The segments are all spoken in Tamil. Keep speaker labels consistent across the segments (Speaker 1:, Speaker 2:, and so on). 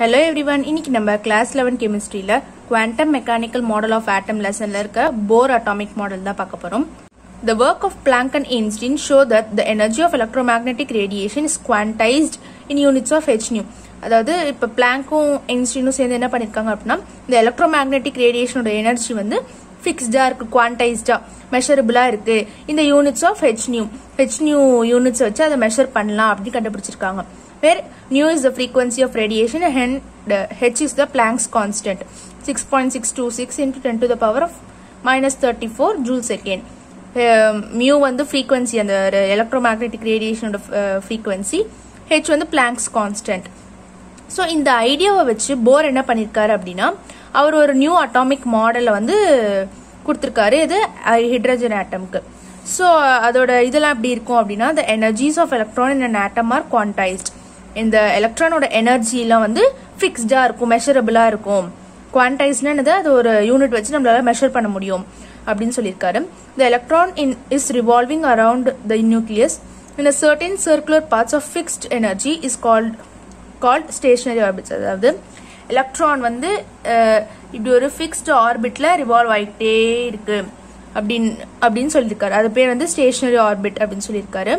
Speaker 1: ஹலோ எவ்ரிவன் இன்னைக்கு நம்ம class eleven கெமிஸ்ட்ரியில quantum mechanical model of atom லெசன்ல இருக்க போர் அட்டாமிக் மாடல் தான் பார்க்க போறோம். The work of Planck and Einstein show that the energy of electromagnetic radiation is quantised in units of H nu அதாவது இப்போ பிளாங்க்கும் ஐன்ஸ்டீனும் சேர்ந்து என்ன பண்ணிருக்காங்க அப்படின்னா இந்த எலக்ட்ரோமேக்னெட்டிக் ரேடியேஷனோட எனர்ஜி வந்து ஃபிக்ஸ்டாக இருக்கு குவான்டைஸ்டா மெஷரபிளா இருக்கு. இந்த units of H nu H nu units வச்சு அதை மெஷர் பண்ணலாம் அப்படின்னு கண்டுபிடிச்சிருக்காங்க. Where nu is the frequency of radiation and the h is the Planck's constant 6.626 into 10 to the power of minus 34 joule second mu வந்து frequency அந்த electromagnetic radiation frequency h வந்து Planck's constant ஸோ இந்த ஐடியாவை வச்சு போர் என்ன பண்ணியிருக்காரு அப்படின்னா அவர் ஒரு நியூ அட்டாமிக் மாடலை வந்து கொடுத்துருக்காரு இது ஹைட்ரஜன் ஆட்டம்க்கு ஸோ அதோட இதெல்லாம் எப்படி இருக்கும் அப்படின்னா the energies of electron in an atom are quantized இந்த எலக்ட்ரானோட எனர்ஜிலாம் வந்து ஃபிக்ஸ்டாக இருக்கும் மெஷரபிளாக இருக்கும். குவான்டைஸ்னா அது ஒரு யூனிட் வச்சு நம்மளால மெஷர் பண்ண முடியும் அப்படின்னு சொல்லியிருக்காரு. The electron in is revolving around the nucleus in certain certain circular parts of fixed energy is called called stationary orbits அதாவது எலக்ட்ரான் வந்து இப்படி ஒரு ஃபிக்ஸ்டு ஆர்பிட்ல ரிவால்வ் ஆகிட்டே இருக்கு. அப்படின்னு அப்படின்னு சொல்லியிருக்காரு. அது பேர் வந்து ஸ்டேஷனரி ஆர்பிட் அப்படின்னு சொல்லியிருக்காரு.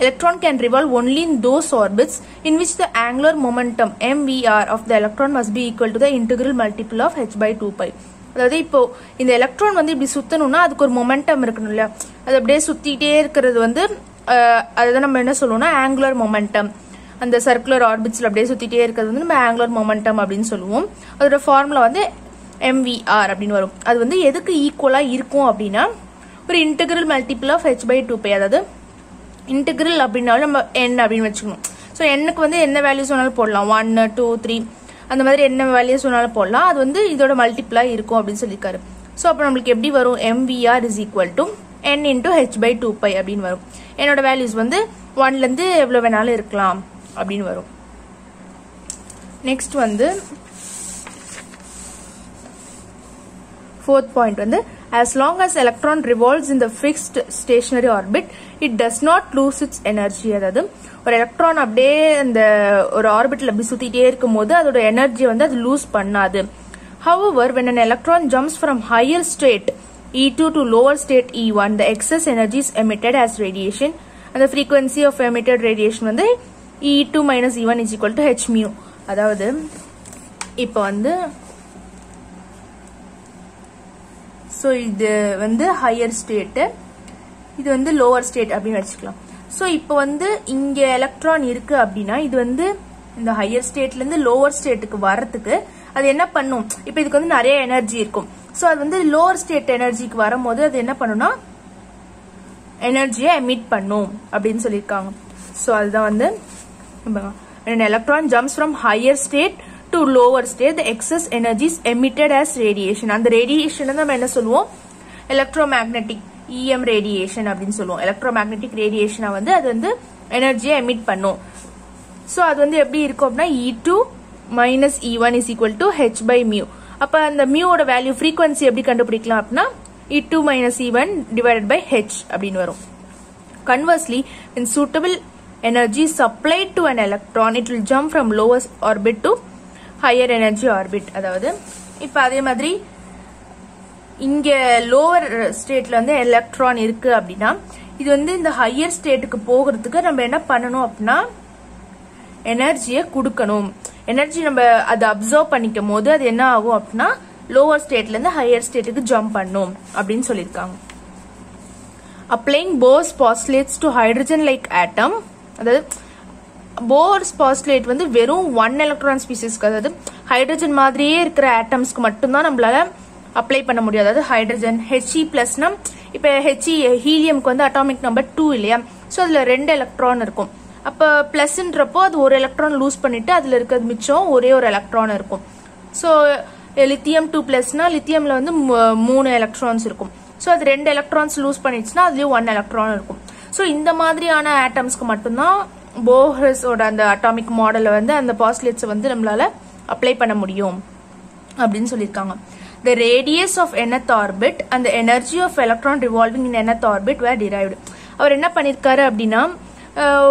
Speaker 1: Electron can revolve only in those orbits in which the angular momentum mvr of the electron must be equal to the integral multiple of h by 2 pi. அதாவது இப்போ இந்த எலக்ட்ரான் வந்து இப்படி சுத்தணும்னா அதுக்கு ஒரு மொமெண்டம் இருக்கணும் இல்லையா? அது அப்படியே சுத்திட்டே இருக்கிறது வந்து அதுதான் நம்ம என்ன சொல்லுவோம்னா ஆங்குலர் மொமெண்டம் அந்த சர்க்குலர் ஆர்பிட்ஸ்ல அப்படியே சுத்திட்டே இருக்கிறது வந்து நம்ம ஆங்குலர் மொமெண்டம் அப்படின்னு சொல்லுவோம். அதோட ஃபார்முலா வந்து எம்விஆர் அப்படின்னு வரும். அது வந்து எதுக்கு ஈக்குவலா இருக்கும் அப்படின்னா ஒரு integral multiple of H by two pi அதாவது இன்டெகிரல் அப்படின்னாலும் நம்ம என் அப்படின்னு வச்சுக்கணும். ஸோ எண்ணுக்கு வந்து என்ன வேல்யூஸ் வேணாலும் போடலாம். ஒன் டூ த்ரீ அந்த மாதிரி என்ன வேல்யூஸ் வேணாலும் போடலாம். அது வந்து இதோட மல்டிப்ளா இருக்கும் அப்படின்னு சொல்லியிருக்காரு. ஸோ அப்போ நம்மளுக்கு எப்படி வரும்? MVR is equal to n into H by two pi அப்படின்னு வரும். என்னோட வேல்யூஸ் வந்து ஒன்லேருந்து எவ்வளோ வேணாலும் இருக்கலாம் அப்படின்னு வரும். நெக்ஸ்ட் வந்து ஃபோர்த் பாயிண்ட் வந்து as long as electron revolves in the fixed stationary orbit it does not lose its energy அதாவது ஒரு எலக்ட்ரான் அப்படியே அந்த ஒரு ஆர்பிட்ல அப்படி சுத்திட்டே இருக்கும் போது அதோட எனர்ஜி வந்து அது லூஸ் பண்ணாது however when an electron jumps from higher state E2 to lower state E1 the excess energy is emitted as radiation and the frequency of emitted radiation வந்து E2 minus E1 is equal to h mu அதாவது இப்போ வந்து ஸோ இது வந்து ஹையர் ஸ்டேட்டு இது வந்து லோவர் ஸ்டேட் அப்படின்னு வச்சுக்கலாம். ஸோ இப்போ வந்து இங்கே எலக்ட்ரான் இருக்கு அப்படின்னா இது வந்து இந்த ஹையர் ஸ்டேட்லேருந்து லோவர் ஸ்டேட்டுக்கு வரத்துக்கு அது என்ன பண்ணும்? இப்போ இதுக்கு வந்து நிறைய எனர்ஜி இருக்கும். ஸோ அது வந்து லோவர் ஸ்டேட் எனர்ஜிக்கு வரும்போது அது என்ன பண்ணும்னா எனர்ஜியை எமிட் பண்ணும் அப்படின்னு சொல்லியிருக்காங்க. ஸோ அதுதான் வந்து electron jumps from higher state to lower state the excess energy's emitted as radiation அந்த ரேடியேஷன் நம்ம என்ன சொல்லுவோம்? எலக்ட்ரோமேக்னெட்டிக் இஎம் ரேடியேஷன் அப்படின்னு சொல்லுவோம். எலக்ட்ரோமேக்னெட்டிக் ரேடியேஷனை வந்து அது வந்து எனர்ஜியை எமிட் பண்ணும். ஸோ அது வந்து எப்படி இருக்கும் அப்படின்னா E two minus E one is equal to H by mu அப்போ அந்த மியூவோட வேல்யூ ஃப்ரீக்வன்சி எப்படி கண்டுபிடிக்கலாம் அப்படின்னா E two minus E one divided by H அப்படின்னு வரும். Conversely in suitable energy supplied to an electron it will jump from lowest orbit to higher energy orbit அதாவது இப்போ அதே மாதிரி இங்க லோவர் ஸ்டேட்ல வந்து எலக்ட்ரான் இருக்கு அப்படின்னா இது வந்து இந்த ஹையர் ஸ்டேட்டுக்கு போகிறதுக்கு நம்ம என்ன பண்ணணும் அப்படின்னா எனர்ஜியை கொடுக்கணும். எனர்ஜி நம்ம அதை அப்சர்வ் பண்ணிக்கும் போது அது என்ன ஆகும் அப்படின்னா லோவர் ஸ்டேட்ல இருந்து ஹையர் ஸ்டேட்டுக்கு ஜம்ப் பண்ணும் அப்படின்னு சொல்லியிருக்காங்க. Applying Bohr's postulates to hydrogen like atom அதாவது போர் பாஸ்லேட் வந்து வெறும் ஒன் எலக்ட்ரான் ஸ்பீசிஸ்க்கு அதாவது ஹைட்ரஜன் மாதிரியே இருக்கிற ஆட்டம்ஸ்க்கு மட்டும்தான் நம்மளால அப்ளை பண்ண முடியும். அதாவது ஹைட்ரஜன் ஹெச்இ பிளஸ்னா இப்போ ஹெச்இ ஹீலியம்க்கு வந்து அட்டாமிக் நம்பர் டூ இல்லையா? ஸோ அதில் ரெண்டு எலக்ட்ரான் இருக்கும். அப்போ பிளஸ்ன்றப்போ அது ஒரு எலக்ட்ரான் லூஸ் பண்ணிட்டு அதில் இருக்கிறது மிச்சம் ஒரே ஒரு எலக்ட்ரான் இருக்கும். ஸோ லித்தியம் டூ பிளஸ்னா லித்தியமில் வந்து மூணு எலக்ட்ரான்ஸ் இருக்கும். ஸோ அது ரெண்டு எலக்ட்ரான்ஸ் லூஸ் பண்ணிடுச்சுன்னா அதுலேயும் ஒன் எலக்ட்ரான் இருக்கும். ஸோ இந்த மாதிரியான ஆட்டம்ஸ்க்கு மட்டும்தான் போஹர்ஸோட அந்த அட்டாமிக் மாடலை வந்து அந்த பாஸ்லேட்ஸை வந்து நம்மளால அப்ளை பண்ண முடியும் அப்படின்னு சொல்லியிருக்காங்க. The radius of nth orbit and the energy of electron revolving in nth orbit were derived. அவர் என்ன பண்ணியிருக்காரு அப்படின்னா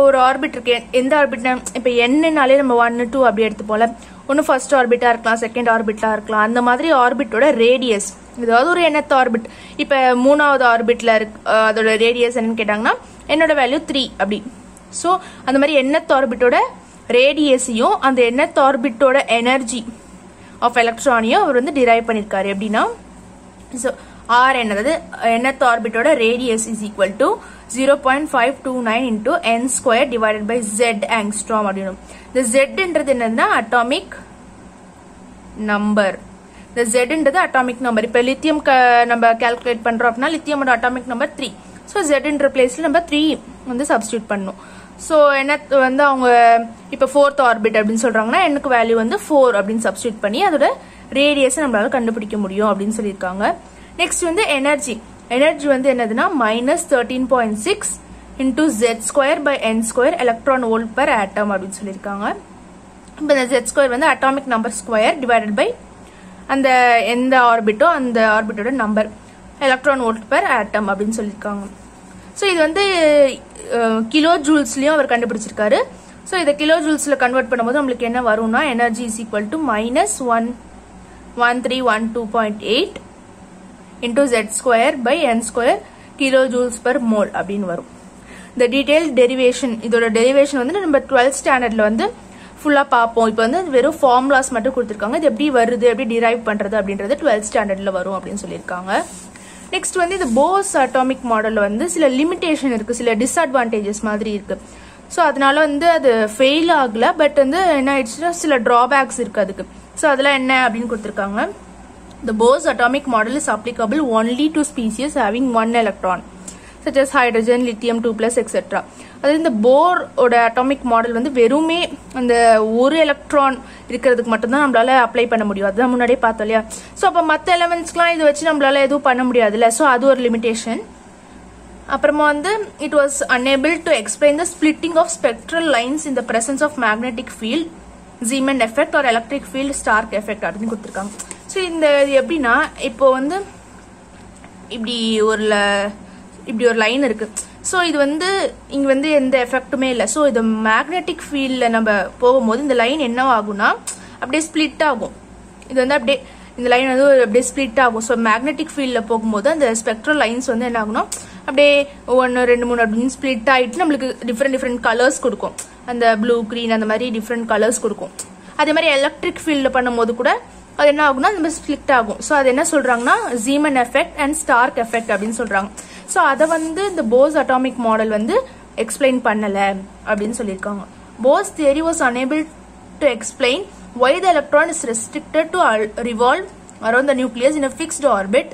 Speaker 1: ஒரு ஆர்பிட் இருக்கு. எந்த ஆர்பிட்னா இப்போ என்னனாலே நம்ம ஒன்னு டூ அப்படி எடுத்து போல. ஒன்று ஃபர்ஸ்ட் ஆர்பிட்டாக இருக்கலாம் செகண்ட் ஆர்பிட்டாக இருக்கலாம். அந்த மாதிரி ஆர்பிட்டோட ரேடியஸ் ஏதாவது ஒரு எண்ணத்து ஆர்பிட் இப்போ மூணாவது ஆர்பிட்டில் இருக்கு அதோட ரேடியஸ் என்னன்னு கேட்டாங்கன்னா என்னோட வேல்யூ த்ரீ அப்படி. ஸோ அந்த மாதிரி எண்ணத்து ஆர்பிட்டோட ரேடியஸையும் அந்த எண்ணத்து ஆர்பிட்டோட எனர்ஜி ஆஃப் எலக்ட்ரானையும் அவர் வந்து டிரைவ் பண்ணியிருக்காரு எப்படின்னா ஸோ ஆர் என் அதாவது nth ஆர்பிட்டோட radius is equal to zero point five two nine into n square divided by Z angstrom அப்படின்னு இந்த ஜெட்ன்றது என்னன்னா அட்டாமிக் நம்பர் இந்த ஜெட்ன்றது அட்டாமிக் நம்பர் இப்போ லித்தியம் நம்ம கால்குலேட் பண்ணுறோம் அப்படின்னா லித்தியமோட அட்டாமிக் நம்பர் த்ரீ ஸோ ஜெட்ன்ற பிளேஸில் நம்ம த்ரீ வந்து சப்ஸ்டியூட் பண்ணணும் ஸோ என்ன வந்து அவங்க இப்போ ஃபோர்த் ஆர்பிட் அப்படின்னு சொல்கிறாங்கன்னா எனக்கு வேல்யூ வந்து ஃபோர் அப்படின்னு சப்ஸ்டியூட் பண்ணி அதோட ரேடியஸை நம்மளால் கண்டுபிடிக்க முடியும் அப்படின்னு சொல்லியிருக்காங்க. நெக்ஸ்ட் வந்து எனர்ஜி எனர்ஜி வந்து என்னதுன்னா minus thirteen point six into Z square by n square electron volt per atom அப்படின்னு சொல்லியிருக்காங்க. இப்போ இந்த ஜெட் ஸ்கொயர் வந்து atomic number square divided by அந்த எந்த ஆர்பிட்டோ அந்த ஆர்பிட்டோட number electron volt per atom அப்படின்னு சொல்லியிருக்காங்க. ஸோ இது வந்து கிலோ ஜூல்ஸ்லயும் அவர் கண்டுபிடிச்சிருக்காரு. ஸோ இதை கிலோ ஜூல்ஸ்ல கன்வெர்ட் பண்ணும்போது நம்மளுக்கு என்ன வரும்னா energy is equal to minus one one three one two point eight into Z square by n square kilo joules per mole அப்படின்னு வரும். இந்த டீடைல் டெரிவேஷன் இதோட டெரிவேஷன் வந்து நம்ம டுவெல்த் ஸ்டாண்டர்ட்ல வந்து ஃபுல்லா பார்ப்போம். இப்போ வந்து வெறும் ஃபார்முலாஸ் மட்டும் கொடுத்துருக்காங்க. இது எப்படி வருது எப்படி டிரைவ் பண்றது அப்படின்றது டுவெல்த் ஸ்டாண்டர்ட்ல வரும் அப்படின்னு சொல்லியிருக்காங்க. நெக்ஸ்ட் வந்து இந்த போஸ் அட்டாமிக் மாடல் வந்து சில லிமிடேஷன் இருக்கு சில டிஸ்அட்வான்டேஜஸ் மாதிரி இருக்கு. ஸோ அதனால வந்து அது ஃபெயில் ஆகல பட் வந்து என்ன ஆயிடுச்சுன்னா சில டிராபேக்ஸ் இருக்கு அதுக்கு. ஸோ அதெல்லாம் என்ன அப்படின்னு கொடுத்துருக்காங்க? The Bose atomic model is applicable only to species having one electron, such as hydrogen lithium two plus etcetera அதாவது இந்த போரோட அட்டாமிக் மாடல் வந்து வெறுமே அந்த ஒரு எலக்ட்ரான் இருக்கிறதுக்கு மட்டும்தான் நம்மளால அப்ளை பண்ண முடியும். அதுதான் முன்னாடியே பார்த்தோம் இல்லையா? ஸோ அப்போ மற்ற எலமெண்ட்ஸ்க்குலாம் இதை வச்சு நம்மளால எதுவும் பண்ண முடியாதுல்ல? ஸோ அது ஒரு லிமிடேஷன் அப்புறமா வந்து it was unable to explain the splitting of spectral lines இந்த presence of magnetic field Zeeman effect or electric field Stark effect அப்படின்னு கொடுத்துருக்காங்க. ஸோ இந்த இது எப்படின்னா இப்போ வந்து இப்படி ஒரு ல- இப்படி ஒரு லைன் இருக்கு. ஸோ இது வந்து இங்க வந்து எந்த எஃபெக்ட்டுமே இல்லை. ஸோ இது மேக்னெட்டிக் ஃபீல்டில் நம்ம போகும்போது இந்த லைன் என்ன ஆகும்னா அப்படியே ஸ்ப்ளிட் ஆகும். இது வந்து அப்படியே இந்த லைன் வந்து அப்படியே ஸ்ப்ளிட் ஆகும். ஸோ மேக்னெட்டிக் ஃபீல்டில் போகும்போது அந்த ஸ்பெக்ட்ரல் லைன்ஸ் வந்து என்ன ஆகும்னா அப்படியே ஒன்று ரெண்டு மூணு அப்படின்னு ஸ்ப்ளிட் ஆகிட்டு நம்மளுக்கு டிஃப்ரெண்ட் டிஃப்ரெண்ட் கலர்ஸ் கொடுக்கும். அந்த ப்ளூ க்ரீன் அந்த மாதிரி டிஃப்ரெண்ட் கலர்ஸ் கொடுக்கும். அதே மாதிரி எலக்ட்ரிக் ஃபீல்டில் பண்ணும்போது கூட அது என்ன ஆகும்னா அந்த மாதிரி ஸ்ப்ளிட் ஆகும். ஸோ அது என்ன சொல்கிறாங்கன்னா Zeeman effect and Stark effect அப்படின்னு சொல்கிறாங்க ஸோ அதை வந்து இந்த போஸ் அட்டாமிக் மாடல் வந்து எக்ஸ்பிளைன் பண்ணல அப்படின்னு சொல்லியிருக்காங்க. Bohr theory was unable to explain why the electron is restricted to revolve around the nucleus in a fixed orbit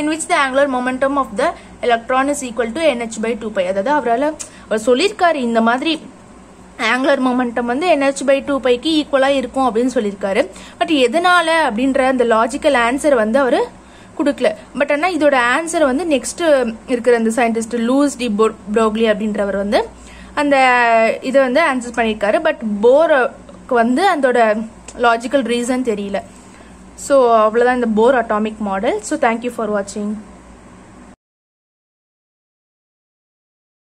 Speaker 1: in which the angular momentum of the electron is equal to n h by two pi அதாவது அவரால் அவர் சொல்லியிருக்காரு இந்த மாதிரி ஆங்குலர் மொமெண்டம் வந்து என்ஹெச் பை டூ பைக்கு ஈக்குவலாக இருக்கும் அப்படின்னு சொல்லியிருக்காரு. பட் எதனால அப்படின்ற அந்த லாஜிக்கல் ஆன்சர் வந்து அவர் கொடுக்கல. பட் ஆனால் இதோட ஆன்சர் வந்து நெக்ஸ்ட் இருக்கிற அந்த சயின்டிஸ்ட் லூஸ் டி ப்ரோக்லி அப்படின்றவர் வந்து அந்த இதை வந்து ஆன்சர் பண்ணியிருக்காரு. பட் போருக்கு வந்து அதோட லாஜிக்கல் ரீசன் தெரியல. ஸோ அவ்வளோதான் இந்த Bohr atomic model so thank you for வாட்சிங்